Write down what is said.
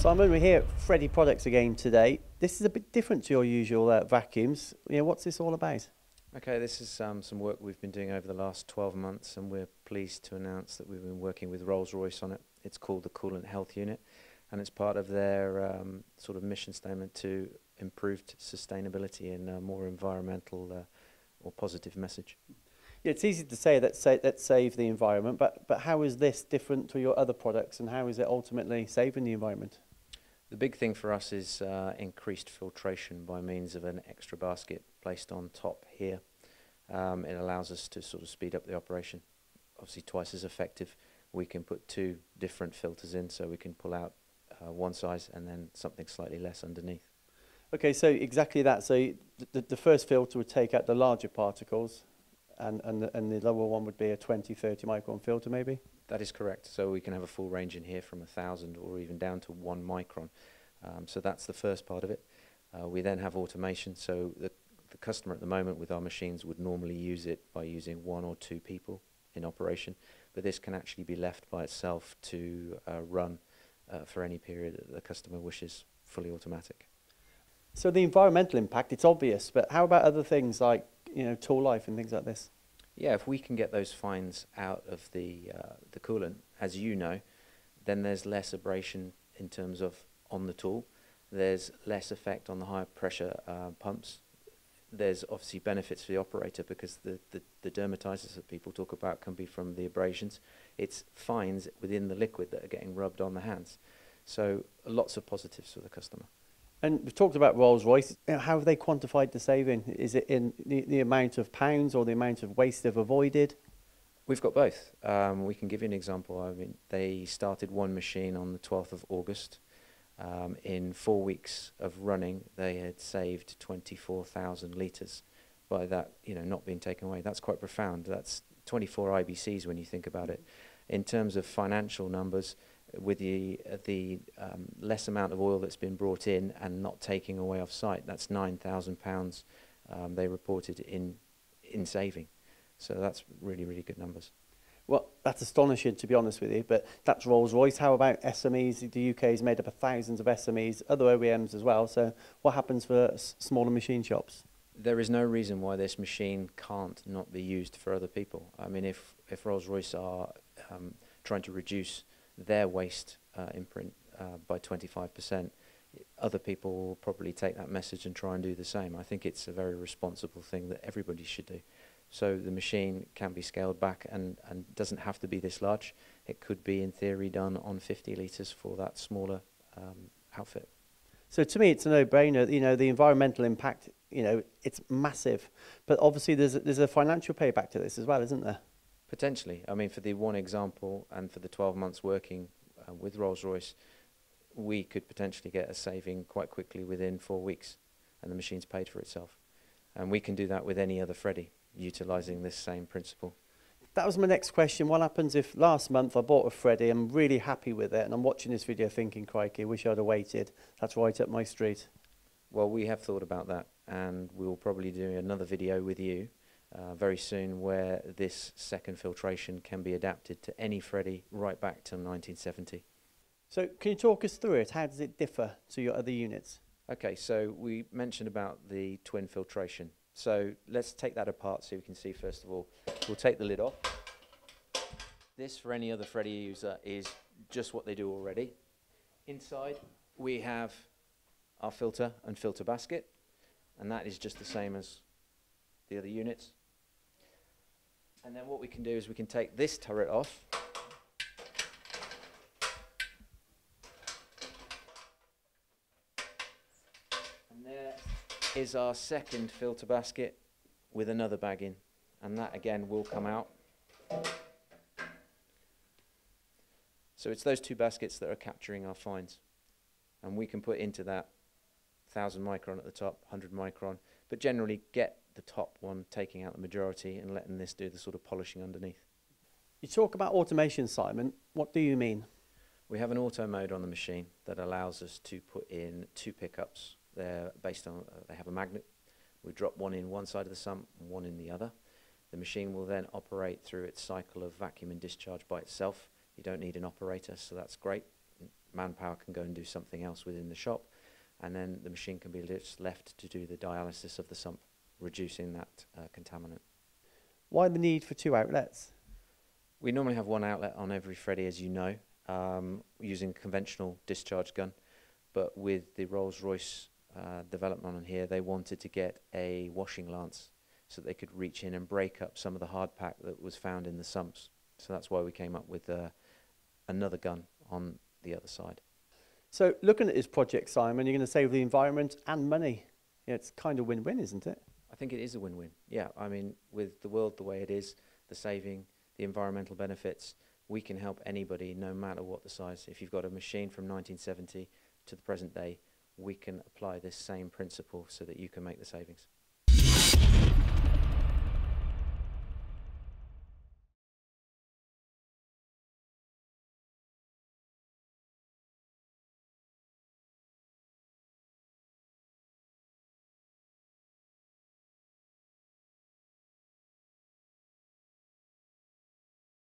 Simon, we're here at Freddy Products again today. This is a bit different to your usual uh, vacuums. You know, what's this all about? Okay, this is um, some work we've been doing over the last 12 months, and we're pleased to announce that we've been working with Rolls-Royce on it. It's called the Coolant Health Unit, and it's part of their um, sort of mission statement to improved sustainability and a more environmental uh, or positive message. Yeah, it's easy to say that say, let's save the environment, but, but how is this different to your other products, and how is it ultimately saving the environment? The big thing for us is uh, increased filtration by means of an extra basket placed on top here. Um, it allows us to sort of speed up the operation. Obviously twice as effective. We can put two different filters in so we can pull out uh, one size and then something slightly less underneath. Okay, so exactly that. So the, the first filter would take out the larger particles and, and, the, and the lower one would be a 20, 30 micron filter maybe? That is correct. So we can have a full range in here from a 1,000 or even down to one micron. Um, so that's the first part of it. Uh, we then have automation. So the, the customer at the moment with our machines would normally use it by using one or two people in operation. But this can actually be left by itself to uh, run uh, for any period that the customer wishes fully automatic. So the environmental impact, it's obvious, but how about other things like you know tool life and things like this? Yeah, if we can get those fines out of the uh, the coolant, as you know, then there's less abrasion in terms of on the tool. There's less effect on the high pressure uh, pumps. There's obviously benefits for the operator because the, the, the dermatitis that people talk about can be from the abrasions. It's fines within the liquid that are getting rubbed on the hands. So lots of positives for the customer. And we've talked about Rolls-Royce. How have they quantified the saving? Is it in the, the amount of pounds or the amount of waste they've avoided? We've got both. Um, we can give you an example. I mean, they started one machine on the 12th of August. Um, in four weeks of running, they had saved 24,000 litres by that, you know, not being taken away. That's quite profound. That's 24 IBCs when you think about it. In terms of financial numbers, with the uh, the um, less amount of oil that's been brought in and not taking away off site, that's nine thousand pounds um, they reported in in saving. So that's really really good numbers. Well, that's astonishing to be honest with you, but that's Rolls Royce. How about SMEs? The UK is made up of thousands of SMEs, other OEMs as well. So what happens for smaller machine shops? There is no reason why this machine can't not be used for other people. I mean, if if Rolls Royce are um, trying to reduce their waste uh, imprint uh, by 25%, other people will probably take that message and try and do the same. I think it's a very responsible thing that everybody should do. So the machine can be scaled back and, and doesn't have to be this large. It could be, in theory, done on 50 litres for that smaller um, outfit. So to me, it's a no-brainer. You know, the environmental impact, you know, it's massive. But obviously, there's a, there's a financial payback to this as well, isn't there? Potentially. I mean, for the one example and for the 12 months working uh, with Rolls-Royce, we could potentially get a saving quite quickly within four weeks and the machine's paid for itself. And we can do that with any other Freddy, utilising this same principle. That was my next question. What happens if last month I bought a Freddy, I'm really happy with it, and I'm watching this video thinking, crikey, wish I'd have waited. That's right up my street. Well, we have thought about that, and we will probably do another video with you uh, very soon where this second filtration can be adapted to any Freddy right back to 1970. So can you talk us through it? How does it differ to your other units? Okay, so we mentioned about the twin filtration. So let's take that apart so we can see first of all. We'll take the lid off. This for any other Freddy user is just what they do already. Inside we have our filter and filter basket and that is just the same as the other units. And then what we can do is we can take this turret off. And there is our second filter basket with another bag in. And that again will come out. So it's those two baskets that are capturing our fines. And we can put into that 1000 micron at the top, 100 micron, but generally get the top one taking out the majority and letting this do the sort of polishing underneath. You talk about automation, Simon. What do you mean? We have an auto mode on the machine that allows us to put in two pickups. They're based on, uh, they have a magnet. We drop one in one side of the sump and one in the other. The machine will then operate through its cycle of vacuum and discharge by itself. You don't need an operator, so that's great. manpower can go and do something else within the shop, and then the machine can be just left to do the dialysis of the sump, reducing that uh, contaminant. Why the need for two outlets? We normally have one outlet on every Freddy, as you know, um, using conventional discharge gun. But with the Rolls-Royce uh, development on here, they wanted to get a washing lance so they could reach in and break up some of the hard pack that was found in the sumps. So that's why we came up with uh, another gun on the other side. So looking at this project, Simon, you're going to save the environment and money. Yeah, it's kind of win-win, isn't it? I think it is a win-win. Yeah, I mean, with the world the way it is, the saving, the environmental benefits, we can help anybody, no matter what the size. If you've got a machine from 1970 to the present day, we can apply this same principle so that you can make the savings.